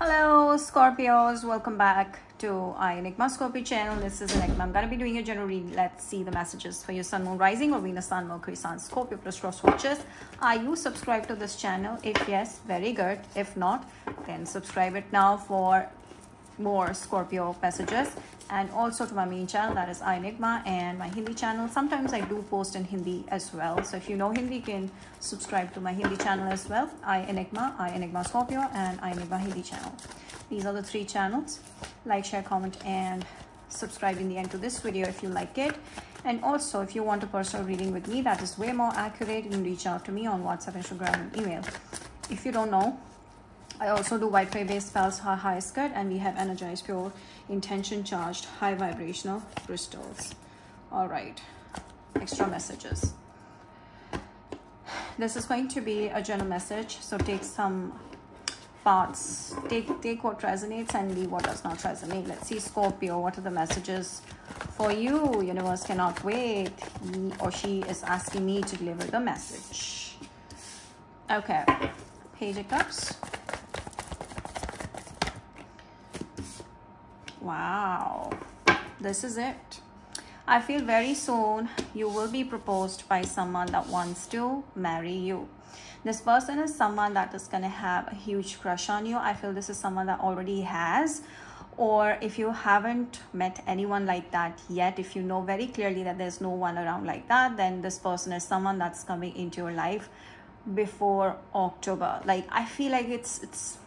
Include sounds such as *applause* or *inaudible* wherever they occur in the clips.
Hello Scorpios, welcome back to I Enigma Scorpio channel. This is Enigma. I'm gonna be doing a general. Let's see the messages for your Sun, Moon, Rising or Venus, Sun, Mercury, Sun, Scorpio plus cross watches. Are you subscribed to this channel? If yes, very good. If not, then subscribe it now for more Scorpio messages and also to my main channel that is i Enigma and my Hindi channel. Sometimes I do post in Hindi as well. So if you know Hindi, you can subscribe to my Hindi channel as well. I Enigma, I Enigma Scorpio and I Enigma Hindi channel. These are the three channels. Like, share, comment and subscribe in the end to this video if you like it. And also if you want a personal reading with me that is way more accurate, you can reach out to me on WhatsApp, Instagram and email. If you don't know, I also do white clay based spells high skirt and we have energized pure intention charged high vibrational crystals. All right, extra messages. This is going to be a general message, so take some parts. Take, take what resonates and leave what does not resonate. Let's see Scorpio, what are the messages for you? Universe cannot wait. He or she is asking me to deliver the message. Okay, Page of Cups. Wow, this is it. I feel very soon you will be proposed by someone that wants to marry you. This person is someone that is going to have a huge crush on you. I feel this is someone that already has or if you haven't met anyone like that yet if you know very clearly that there's no one around like that then this person is someone that's coming into your life before october like i feel like it's it's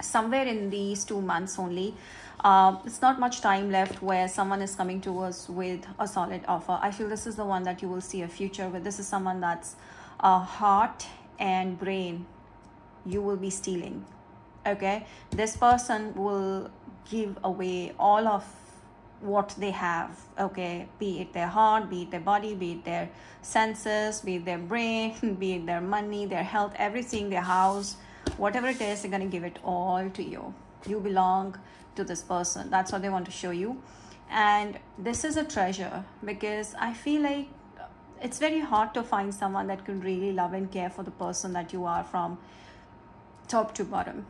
somewhere in these two months only uh, it's not much time left where someone is coming to us with a solid offer. I feel this is the one that you will see a future with. This is someone that's uh, heart and brain you will be stealing okay? This person will give away all of what they have okay? Be it their heart be it their body be it their senses be it their brain *laughs* be it their money their health everything their house whatever it is they're going to give it all to you you belong to this person. That's what they want to show you. And this is a treasure because i feel like it's very hard to find someone that can really love and care for the person that you are from top to bottom.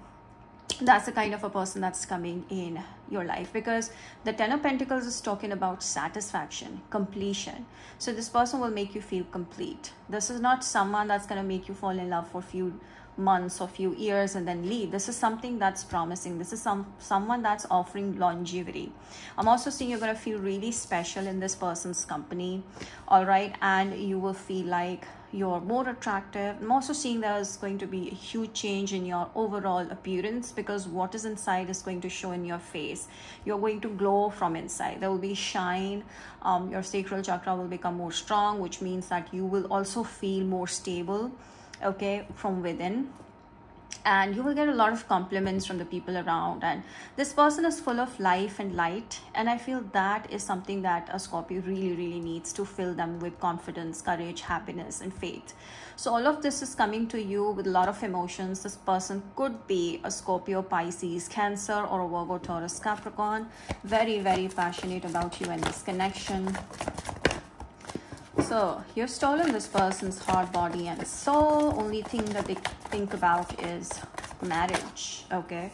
That's the kind of a person that's coming in your life because the ten of pentacles is talking about satisfaction completion. So this person will make you feel complete. This is not someone that's going to make you fall in love for few months or few years and then leave. This is something that's promising. This is some someone that's offering longevity. I'm also seeing you're going to feel really special in this person's company all right? And you will feel like you're more attractive. I'm also seeing there's going to be a huge change in your overall appearance because what is inside is going to show in your face. You're going to glow from inside. There will be shine. Um, your sacral chakra will become more strong which means that you will also feel more stable okay from within. And you will get a lot of compliments from the people around. And this person is full of life and light. And i feel that is something that a scorpio really really needs to fill them with confidence courage happiness and faith. So all of this is coming to you with a lot of emotions. This person could be a scorpio pisces cancer or a virgo taurus capricorn. Very very passionate about you and this connection so you've stolen this person's heart, body, and soul. Only thing that they think about is marriage. Okay.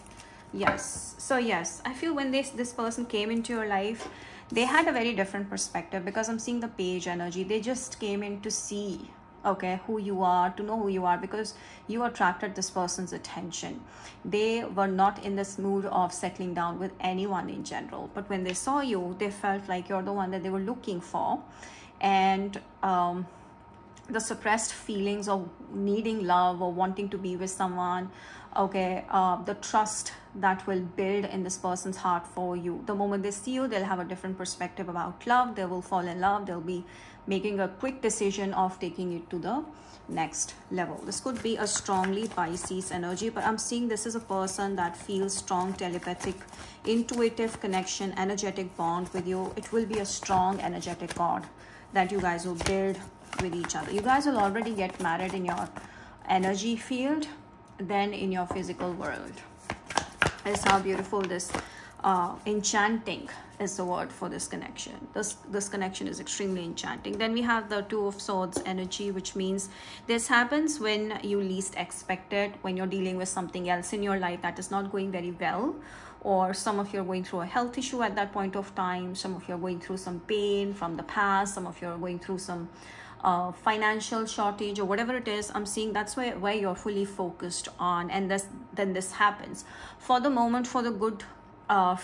Yes. So yes, I feel when this this person came into your life, they had a very different perspective because I'm seeing the page energy. They just came in to see okay who you are to know who you are because you attracted this person's attention they were not in this mood of settling down with anyone in general but when they saw you they felt like you're the one that they were looking for and um, the suppressed feelings of needing love or wanting to be with someone okay uh, the trust that will build in this person's heart for you. The moment they see you they'll have a different perspective about love. They will fall in love. They'll be making a quick decision of taking it to the next level. This could be a strongly pisces energy but i'm seeing this is a person that feels strong telepathic intuitive connection energetic bond with you. It will be a strong energetic god that you guys will build with each other. You guys will already get married in your energy field than in your physical world. Is how beautiful this uh, enchanting is the word for this connection this this connection is extremely enchanting then we have the two of swords energy which means this happens when you least expect it when you're dealing with something else in your life that is not going very well or some of you are going through a health issue at that point of time some of you are going through some pain from the past some of you are going through some uh, financial shortage or whatever it is i'm seeing that's where, where you're fully focused on and this then this happens. For the moment for the good uh,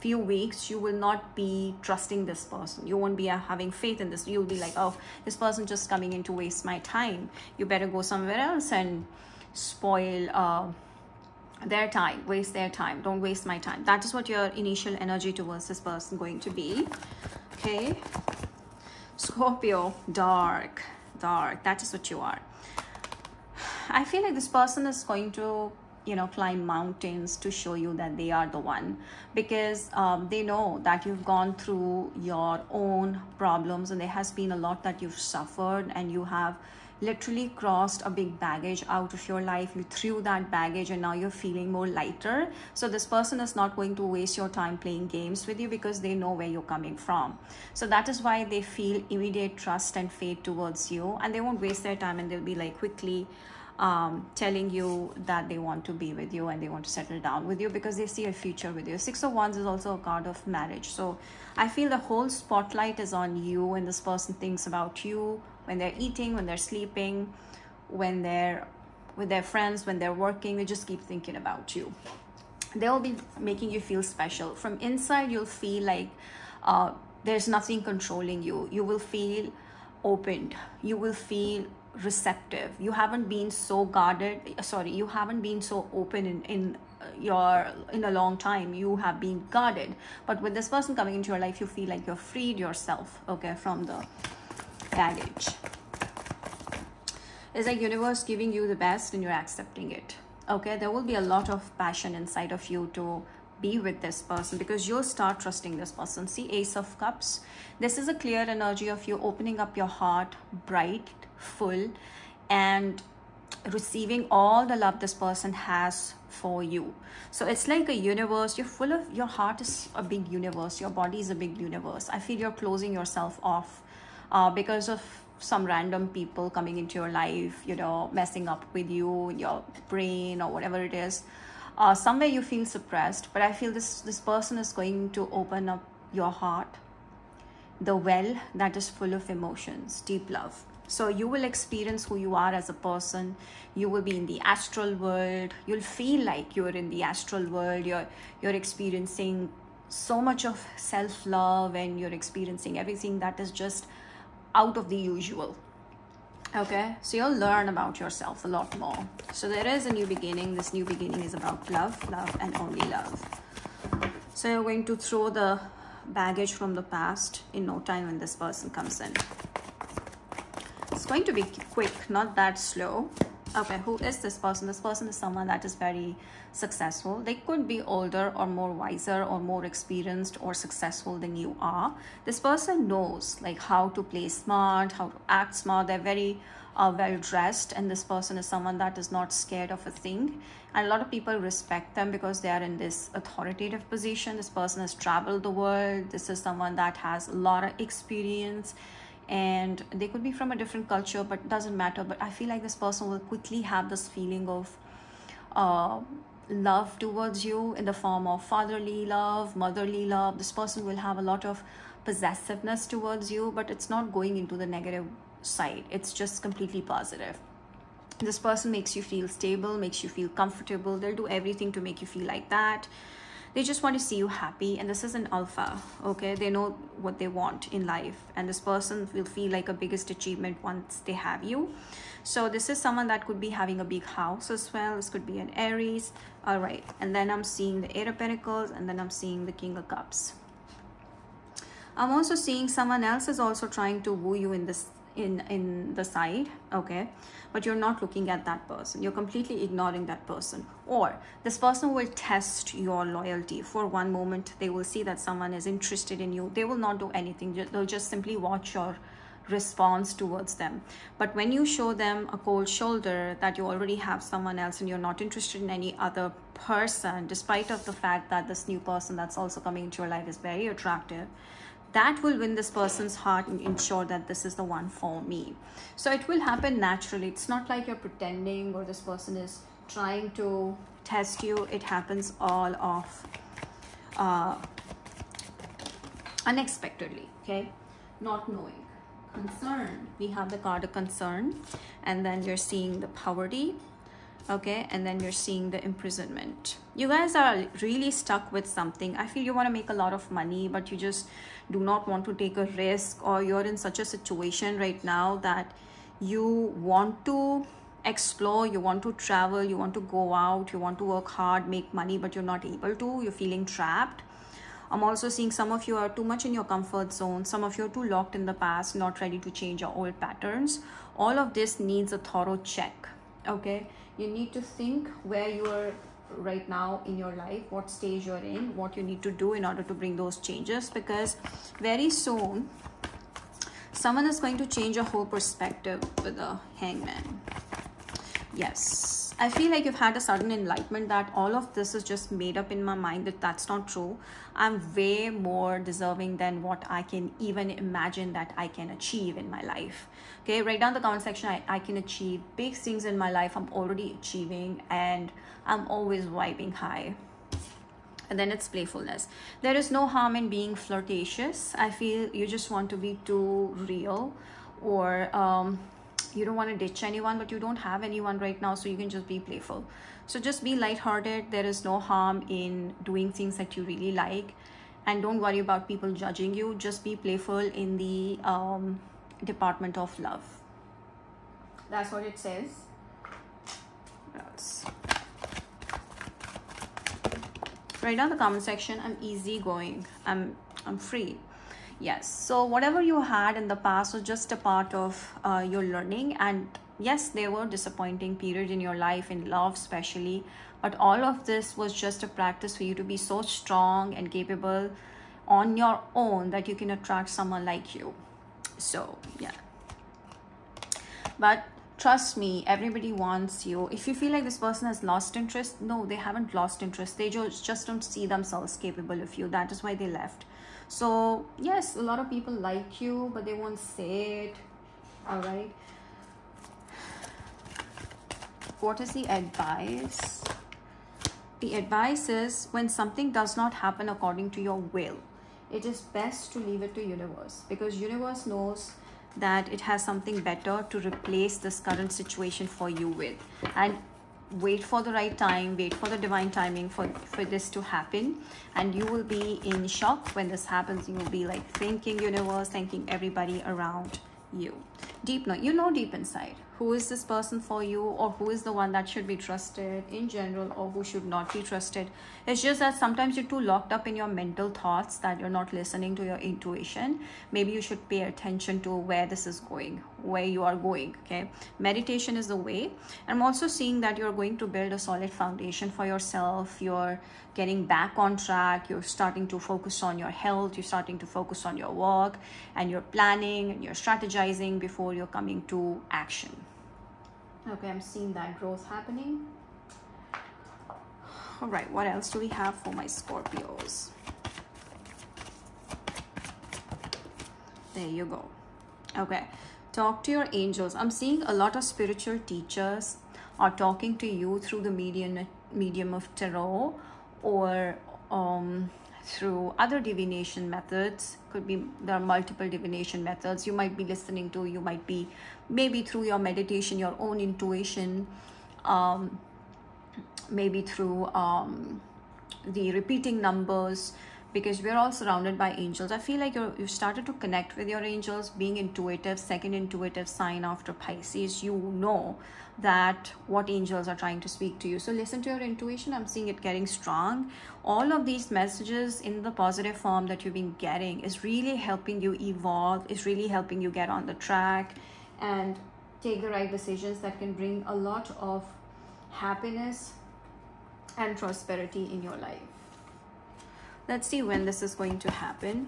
few weeks you will not be trusting this person. You won't be uh, having faith in this. You'll be like oh this person just coming in to waste my time. You better go somewhere else and spoil uh, their time waste their time. Don't waste my time. That is what your initial energy towards this person going to be. Okay? Scorpio dark dark. That is what you are. I feel like this person is going to you know climb mountains to show you that they are the one. Because um, they know that you've gone through your own problems and there has been a lot that you've suffered and you have literally crossed a big baggage out of your life. You threw that baggage and now you're feeling more lighter. So this person is not going to waste your time playing games with you because they know where you're coming from. So that is why they feel immediate trust and faith towards you. And they won't waste their time and they'll be like quickly um, telling you that they want to be with you and they want to settle down with you because they see a future with you. Six of Wands is also a card of marriage. So I feel the whole spotlight is on you and this person thinks about you when they're eating, when they're sleeping, when they're with their friends, when they're working, they just keep thinking about you. They'll be making you feel special. From inside, you'll feel like uh, there's nothing controlling you. You will feel opened. You will feel receptive you haven't been so guarded sorry you haven't been so open in in your in a long time you have been guarded but with this person coming into your life you feel like you're freed yourself okay from the baggage it's like universe giving you the best and you're accepting it. Okay there will be a lot of passion inside of you to be with this person because you'll start trusting this person. See ace of cups this is a clear energy of you opening up your heart bright full and receiving all the love this person has for you. So it's like a universe. You're full of your heart is a big universe. Your body is a big universe. I feel you're closing yourself off uh, because of some random people coming into your life you know messing up with you your brain or whatever it is. Uh, somewhere you feel suppressed but i feel this this person is going to open up your heart the well that is full of emotions deep love. So you will experience who you are as a person. You will be in the astral world. You'll feel like you're in the astral world. You're you're experiencing so much of self love and you're experiencing everything that is just out of the usual. Okay? So you'll learn about yourself a lot more. So there is a new beginning. This new beginning is about love love and only love. So you're going to throw the baggage from the past. In no time when this person comes in. It's going to be quick not that slow okay who is this person? This person is someone that is very successful. They could be older or more wiser or more experienced or successful than you are. This person knows like how to play smart how to act smart. They're very uh, well dressed and this person is someone that is not scared of a thing. And a lot of people respect them because they are in this authoritative position. This person has traveled the world. This is someone that has a lot of experience and they could be from a different culture but doesn't matter. But i feel like this person will quickly have this feeling of uh, love towards you in the form of fatherly love motherly love. This person will have a lot of possessiveness towards you but it's not going into the negative side. It's just completely positive. This person makes you feel stable makes you feel comfortable. They'll do everything to make you feel like that they just want to see you happy and this is an alpha okay? They know what they want in life and this person will feel like a biggest achievement once they have you. So this is someone that could be having a big house as well. This could be an aries. All right. And then i'm seeing the eight of pentacles and then i'm seeing the king of cups. I'm also seeing someone else is also trying to woo you in this in in the side okay? But you're not looking at that person. You're completely ignoring that person. Or this person will test your loyalty. For one moment they will see that someone is interested in you. They will not do anything. They'll just simply watch your response towards them. But when you show them a cold shoulder that you already have someone else and you're not interested in any other person despite of the fact that this new person that's also coming into your life is very attractive that will win this person's heart and ensure that this is the one for me. So it will happen naturally. It's not like you're pretending or this person is trying to test you. It happens all of uh, unexpectedly okay? Not knowing. Concern. We have the card of concern and then you're seeing the poverty okay and then you're seeing the imprisonment. You guys are really stuck with something. I feel you want to make a lot of money but you just do not want to take a risk or you're in such a situation right now that you want to explore you want to travel you want to go out you want to work hard make money but you're not able to you're feeling trapped. I'm also seeing some of you are too much in your comfort zone some of you are too locked in the past not ready to change your old patterns. All of this needs a thorough check okay? You need to think where you are right now in your life what stage you're in what you need to do in order to bring those changes because very soon someone is going to change your whole perspective with a hangman. Yes i feel like you've had a sudden enlightenment that all of this is just made up in my mind that that's not true. I'm way more deserving than what i can even imagine that i can achieve in my life. Okay write down the comment section. I, I can achieve big things in my life i'm already achieving and i'm always vibing high. And then it's playfulness. There is no harm in being flirtatious. I feel you just want to be too real or um, you don't want to ditch anyone but you don't have anyone right now so you can just be playful. So just be lighthearted. There is no harm in doing things that you really like. And don't worry about people judging you. Just be playful in the um, department of love. That's what it says. Else write down the comment section. I'm easygoing i'm i'm free yes. So whatever you had in the past was just a part of uh, your learning. And yes there were disappointing periods in your life in love especially. But all of this was just a practice for you to be so strong and capable on your own that you can attract someone like you. So yeah. But trust me everybody wants you. If you feel like this person has lost interest no they haven't lost interest. They just just don't see themselves capable of you. That is why they left so yes a lot of people like you but they won't say it. All right what is the advice. The advice is when something does not happen according to your will it is best to leave it to universe because universe knows that it has something better to replace this current situation for you with. And wait for the right time wait for the divine timing for for this to happen. And you will be in shock when this happens. You will be like thanking universe thanking everybody around you. Deep no you know deep inside who is this person for you or who is the one that should be trusted in general or who should not be trusted? It's just that sometimes you're too locked up in your mental thoughts that you're not listening to your intuition. Maybe you should pay attention to where this is going where you are going okay? Meditation is the way. I'm also seeing that you're going to build a solid foundation for yourself. You're getting back on track. You're starting to focus on your health. You're starting to focus on your work and you're planning and you're strategizing before you're coming to action okay i'm seeing that growth happening. All right what else do we have for my scorpios? There you go. Okay talk to your angels. I'm seeing a lot of spiritual teachers are talking to you through the medium medium of tarot or um, through other divination methods. Could be there are multiple divination methods. You might be listening to you might be maybe through your meditation your own intuition um, maybe through um, the repeating numbers because we're all surrounded by angels. I feel like you started to connect with your angels being intuitive second intuitive sign after pisces. You know that what angels are trying to speak to you. So listen to your intuition. I'm seeing it getting strong. All of these messages in the positive form that you've been getting is really helping you evolve is really helping you get on the track and take the right decisions that can bring a lot of happiness and prosperity in your life let's see when this is going to happen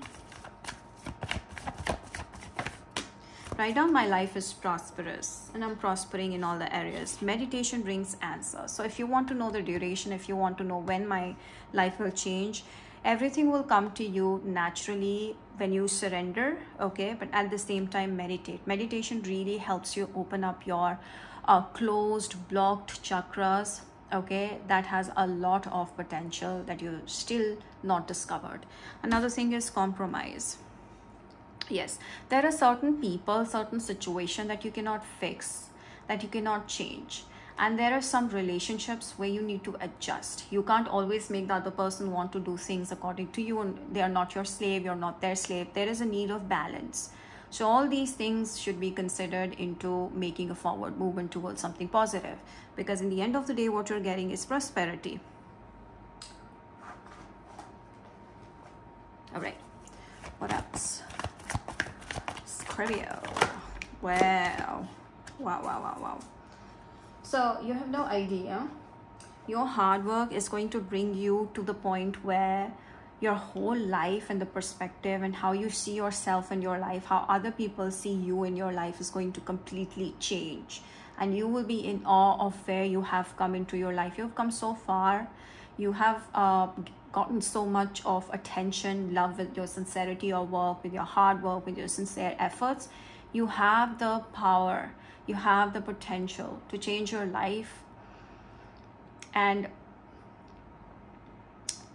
Write down my life is prosperous and I'm prospering in all the areas. Meditation brings answers. So if you want to know the duration, if you want to know when my life will change, everything will come to you naturally when you surrender okay but at the same time meditate meditation really helps you open up your uh, closed blocked chakras okay that has a lot of potential that you still not discovered. Another thing is compromise. Yes there are certain people certain situation that you cannot fix that you cannot change. And there are some relationships where you need to adjust. You can't always make the other person want to do things according to you and they are not your slave you're not their slave. There is a need of balance so all these things should be considered into making a forward movement towards something positive. Because in the end of the day what you're getting is prosperity. All right. What else? Scorpio. Wow. Wow wow wow wow. So you have no idea. Your hard work is going to bring you to the point where your whole life and the perspective and how you see yourself in your life how other people see you in your life is going to completely change. And you will be in awe of where you have come into your life. You have come so far. You have uh, gotten so much of attention love with your sincerity your work with your hard work with your sincere efforts. You have the power. You have the potential to change your life. And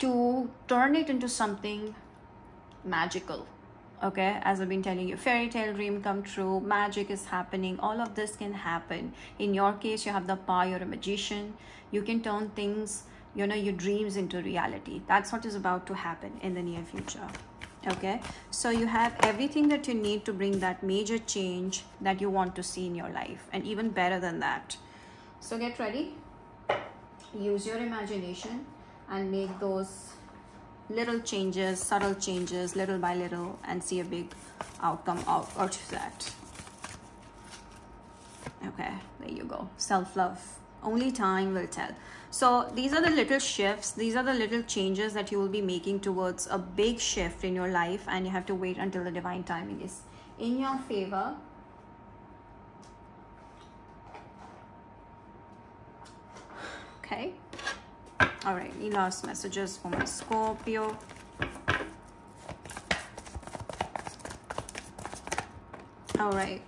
to turn it into something magical okay? As i've been telling you fairy tale dream come true magic is happening all of this can happen. In your case you have the power you're a magician you can turn things you know your dreams into reality. That's what is about to happen in the near future okay? So you have everything that you need to bring that major change that you want to see in your life and even better than that. So get ready. Use your imagination and make those little changes subtle changes little by little and see a big outcome out of that. Okay there you go. Self-love. Only time will tell. So these are the little shifts. These are the little changes that you will be making towards a big shift in your life and you have to wait until the divine timing is in your favor. Okay all right any last messages for my scorpio. All right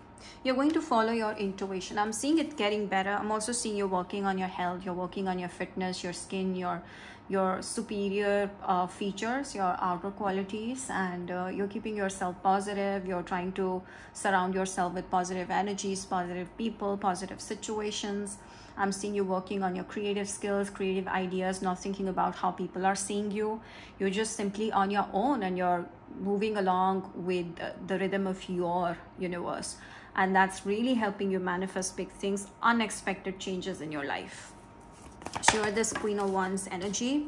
you're going to follow your intuition. I'm seeing it getting better. I'm also seeing you working on your health you're working on your fitness your skin your your superior uh, features your outer qualities and uh, you're keeping yourself positive. You're trying to surround yourself with positive energies positive people positive situations i'm seeing you working on your creative skills creative ideas not thinking about how people are seeing you you're just simply on your own and you're moving along with the rhythm of your universe and that's really helping you manifest big things unexpected changes in your life so you're this queen of wands energy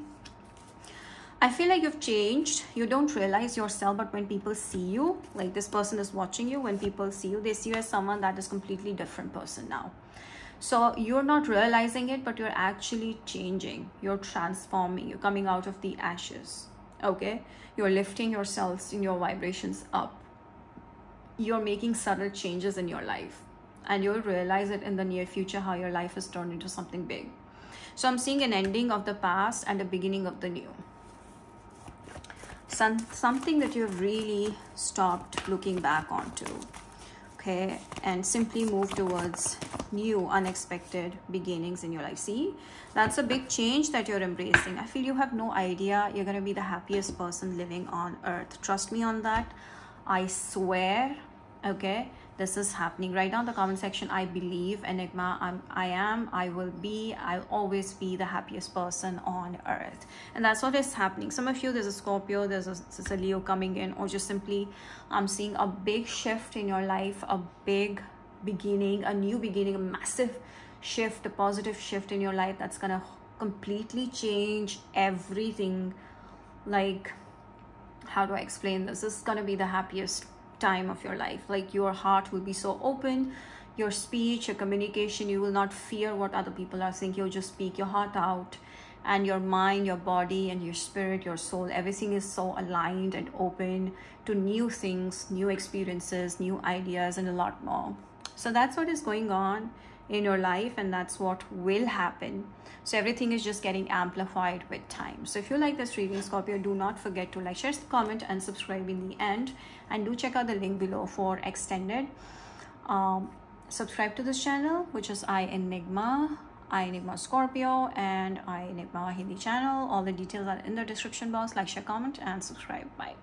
I feel like you've changed. You don't realize yourself, but when people see you, like this person is watching you, when people see you, they see you as someone that is completely different person now. So you're not realizing it, but you're actually changing. You're transforming. You're coming out of the ashes. Okay? You're lifting yourselves in your vibrations up you're making subtle changes in your life and you'll realize it in the near future how your life has turned into something big so i'm seeing an ending of the past and a beginning of the new Some, something that you've really stopped looking back onto okay and simply move towards new unexpected beginnings in your life. See that's a big change that you're embracing. I feel you have no idea you're going to be the happiest person living on earth. Trust me on that. I swear, okay, this is happening right now in the comment section. I believe Enigma, I'm, I am, I will be, I'll always be the happiest person on earth. And that's what is happening. Some of you, there's a Scorpio, there's a, there's a Leo coming in, or just simply I'm seeing a big shift in your life, a big beginning, a new beginning, a massive shift, a positive shift in your life that's gonna completely change everything. Like, how do I explain this? This is to be the happiest time of your life. Like your heart will be so open, your speech, your communication, you will not fear what other people are saying. You'll just speak your heart out and your mind your body and your spirit your soul. Everything is so aligned and open to new things new experiences new ideas and a lot more. So that's what is going on in your life and that's what will happen. So everything is just getting amplified with time. So if you like this reading scorpio do not forget to like share comment and subscribe in the end and do check out the link below for extended. Um, subscribe to this channel which is i enigma i enigma scorpio and i enigma hindi channel. All the details are in the description box. Like share comment and subscribe. Bye